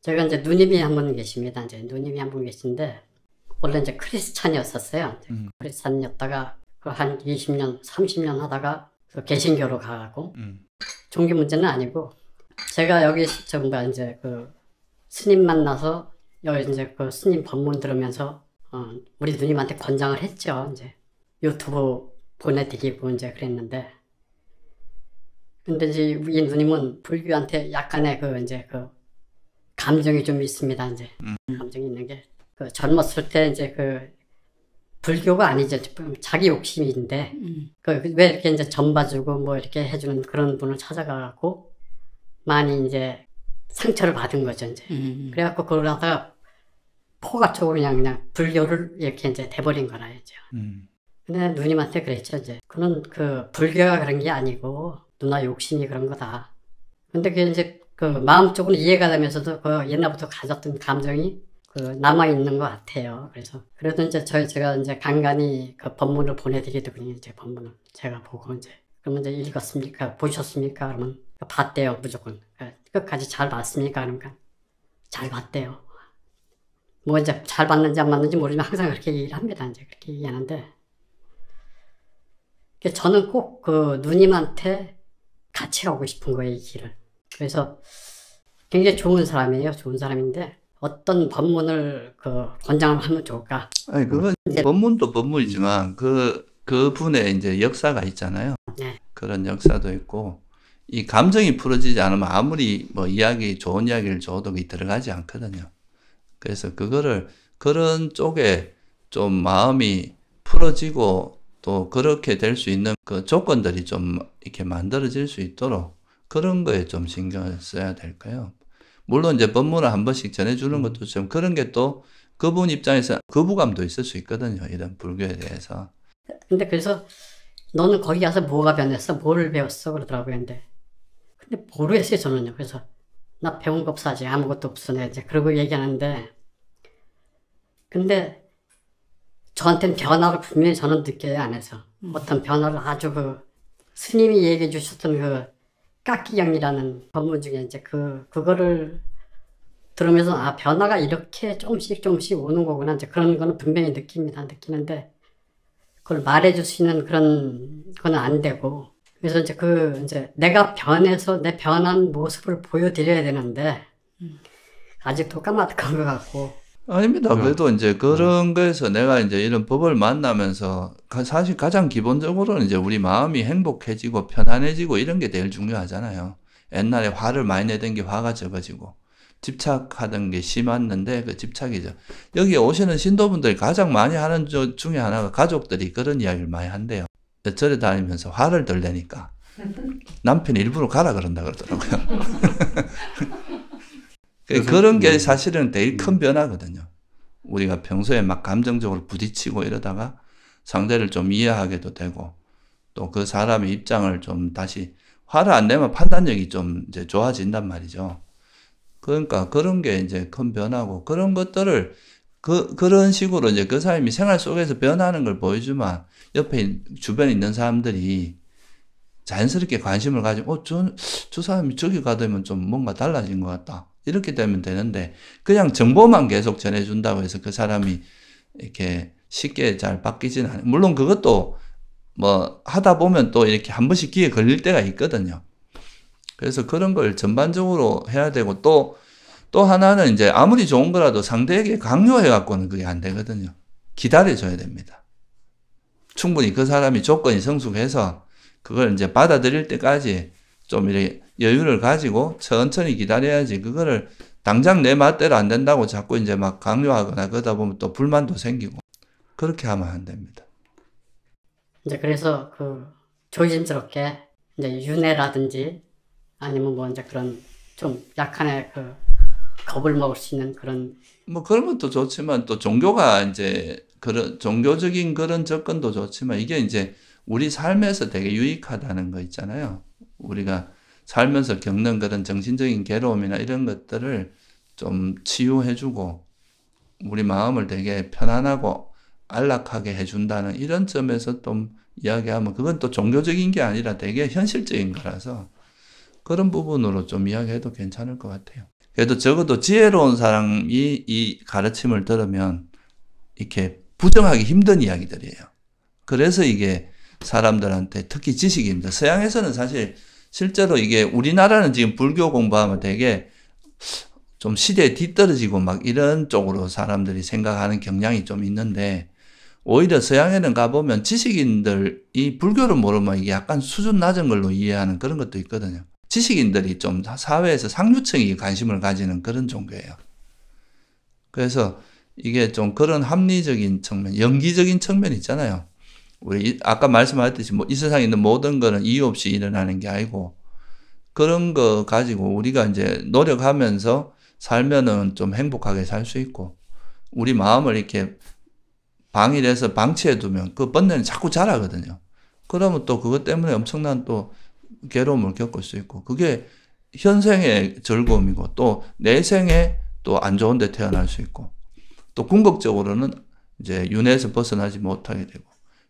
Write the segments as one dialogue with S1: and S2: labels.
S1: 제가 이제 누님이 한 분 계십니다. 이제 누님이 한 분 계신데 원래 이제 크리스찬이었었어요.
S2: 음.
S1: 크리스찬이었다가 그한 20년, 30년 하다가 그 개신교로 가고
S2: 음.
S1: 종교 문제는 아니고 제가 여기 전부 이제 그 스님 만나서 여기 이제 그 스님 법문 들으면서 어, 우리 누님한테 권장을 했죠. 이제 유튜브 보내드리고 이제 그랬는데 근데 이제 이 누님은 불교한테 약간의 그 이제 그 감정이 좀 있습니다. 이제
S2: 음.
S1: 감정이 있는 게 그 젊었을 때 이제 그 불교가 아니죠. 자기 욕심인데
S3: 음.
S1: 그왜 이렇게 이제 전 봐주고 뭐 이렇게 해주는 그런 분을 찾아가고 많이 이제 상처를 받은 거죠 이제
S3: 음.
S1: 그래갖고 그러다가 포괄적으로 그냥 그냥 불교를 이렇게 이제 돼버린 거라야죠.
S2: 음.
S1: 근데 누님한테 그랬죠 이제 그는 그 불교가 그런 게 아니고 누나 욕심이 그런 거다. 근데 그게 이제 그 마음적으로 이해가 되면서도 그 옛날부터 가졌던 감정이 그 남아 있는 것 같아요. 그래서 그래도 이제 저희 제가 이제 간간히 그 본문을 보내드리더군요. 이제 본문을 제가 보고 이제 그러면 이제 읽었습니까? 보셨습니까? 그러면 봤대요 무조건 끝까지 잘 봤습니까? 그러니까 잘 봤대요. 뭐 이제 잘 봤는지 안 봤는지 모르지만 항상 그렇게 얘기를 합니다. 이제 그렇게 얘기하는데 그 저는 꼭 그 누님한테 같이 가고 싶은 거예요 이 길을. 그래서 굉장히 좋은 사람이에요. 좋은 사람인데 어떤 법문을 그 권장을 하면 좋을까?
S2: 아니 그건
S1: 이제-
S2: 법문도 법문이지만 그 그분의 이제 역사가 있잖아요.
S1: 네.
S2: 그런 역사도 있고 이 감정이 풀어지지 않으면 아무리 뭐 이야기 좋은 이야기를 줘도 들어가지 않거든요. 그래서 그거를 그런 쪽에 좀 마음이 풀어지고 또 그렇게 될 수 있는 그 조건들이 좀 이렇게 만들어질 수 있도록 그런 거에 좀 신경을 써야 될까요? 물론 이제 법문을 한 번씩 전해주는 것도 좀 그런 게 또 그분 입장에서 거부감도 있을 수 있거든요. 이런 불교에 대해서.
S1: 근데 그래서 너는 거기 가서 뭐가 변했어? 뭐를 배웠어? 그러더라고요. 근데 근데 모르겠어요 저는요. 그래서 나 배운 거 없어 아직 아무것도 없어 이제 그러고 얘기하는데 근데 저한테는 변화를 분명히 저는 느껴요 안에서 어떤 변화를 아주 그 스님이 얘기해 주셨던 그 깎기경이라는 법문 중에 이제 그 그거를 들으면서 아 변화가 이렇게 조금씩 조금씩 오는 거구나. 이제 그런 거는 분명히 느낍니다. 느끼는데 그걸 말해줄 수 있는 그런 거는 안 되고. 그래서 이제 그 이제 내가 변해서 내 변한 모습을 보여드려야 되는데 아직도 까마득한 것 같고
S2: 아닙니다. 그래도 이제 그런 거에서 내가 이제 이런 법을 만나면서 가- 사실 가장 기본적으로는 이제 우리 마음이 행복해지고 편안해지고 이런 게 제일 중요하잖아요. 옛날에 화를 많이 내던 게 화가 적어지고 집착하던 게 심했는데 그 집착이죠. 여기 오시는 신도분들이 가장 많이 하는 저 중에 하나가 가족들이 그런 이야기를 많이 한대요. 절에 다니면서 화를 덜 내니까 남편이 일부러 가라 그런다 그러더라고요. 그- 그런 게 사실은 제일 큰 변화거든요. 우리가 평소에 막 감정적으로 부딪히고 이러다가 상대를 좀 이해하게도 되고 또 그 사람의 입장을 좀 다시 화를 안 내면 판단력이 좀 이제 좋아진단 말이죠. 그러니까 그런 게 이제 큰 변화고 그런 것들을 그, 그런 식으로 이제 그 사람이 생활 속에서 변하는 걸 보여주면 옆에 있- 주변에 있는 사람들이 자연스럽게 관심을 가지고, 어, 저, 저 사람이 저기 가더면 좀 뭔가 달라진 것 같다. 이렇게 되면 되는데, 그냥 정보만 계속 전해준다고 해서 그 사람이 이렇게 쉽게 잘 바뀌지는 않아요. 물론 그것도 뭐 하다 보면 또 이렇게 한 번씩 귀에 걸릴 때가 있거든요. 그래서 그런 걸 전반적으로 해야 되고 또, 또 하나는 이제 아무리 좋은 거라도 상대에게 강요해갖고는 그게 안 되거든요. 기다려줘야 됩니다. 충분히 그 사람이 조건이 성숙해서 그걸 이제 받아들일 때까지 좀 이렇게 여유를 가지고 천천히 기다려야지 그거를 당장 내 맛대로 안 된다고 자꾸 이제 막 강요하거나 그러다 보면 또 불만도 생기고 그렇게 하면 안 됩니다.
S1: 이제 그래서 그 조심스럽게 이제 윤회라든지 아니면 뭐 이제 그런 좀 약간의 그 겁을 먹을 수 있는 그런
S2: 뭐 그런 것도 좋지만 또 종교가 이제 그런 종교적인 그런 접근도 좋지만 이게 이제 우리 삶에서 되게 유익하다는 거 있잖아요. 우리가 살면서 겪는 그런 정신적인 괴로움이나 이런 것들을 좀 치유해주고 우리 마음을 되게 편안하고 안락하게 해준다는 이런 점에서 좀 이야기하면 그건 또 종교적인 게 아니라 되게 현실적인 거라서 그런 부분으로 좀 이야기해도 괜찮을 것 같아요. 그래도 적어도 지혜로운 사람이 이 가르침을 들으면 이렇게 부정하기 힘든 이야기들이에요. 그래서 이게 사람들한테 특히 지식입니다. 서양에서는 사실 실제로 이게 우리나라는 지금 불교 공부하면 되게 좀 시대에 뒤떨어지고 막 이런 쪽으로 사람들이 생각하는 경향이 좀 있는데 오히려 서양에는 가보면 지식인들이 불교를 모르면 이게 약간 수준 낮은 걸로 이해하는 그런 것도 있거든요. 지식인들이 좀 사회에서 상류층이 관심을 가지는 그런 종교예요. 그래서 이게 좀 그런 합리적인 측면, 연기적인 측면 있잖아요. 우리 아까 말씀하셨듯이 뭐 이 세상에 있는 모든 거는 이유 없이 일어나는 게 아니고 그런 거 가지고 우리가 이제 노력하면서 살면은 좀 행복하게 살 수 있고 우리 마음을 이렇게 방일해서 방치해 두면 그 번뇌는 자꾸 자라거든요. 그러면 또 그것 때문에 엄청난 또 괴로움을 겪을 수 있고 그게 현생의 즐거움이고 또 내생에 또 안 좋은 데 태어날 수 있고 또 궁극적으로는 이제 윤회에서 벗어나지 못하게 되고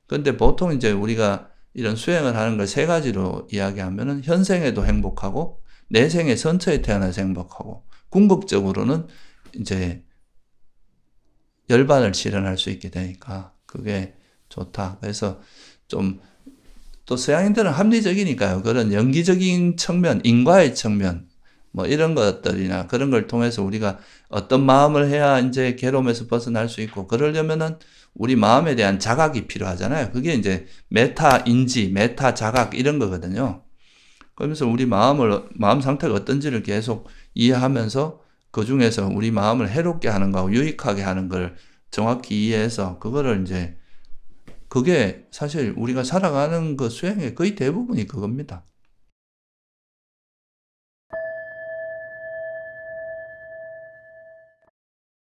S2: 근데 보통 이제 우리가 이런 수행을 하는 걸 세 가지로 이야기하면은 현생에도 행복하고 내생에 선처에 태어나서 행복하고 궁극적으로는 이제 열반을 실현할 수 있게 되니까 그게 좋다. 그래서 좀 또 서양인들은 합리적이니까요. 그런 연기적인 측면, 인과의 측면, 뭐 이런 것들이나 그런 걸 통해서 우리가 어떤 마음을 해야 이제 괴로움에서 벗어날 수 있고 그러려면은 우리 마음에 대한 자각이 필요하잖아요. 그게 이제 메타 인지, 메타 자각 이런 거거든요. 그러면서 우리 마음을 마음 상태가 어떤지를 계속 이해하면서 그 중에서 우리 마음을 해롭게 하는 거하고 유익하게 하는 걸 정확히 이해해서 그거를 이제 그게 사실 우리가 살아가는 그 수행의 거의 대부분이 그겁니다.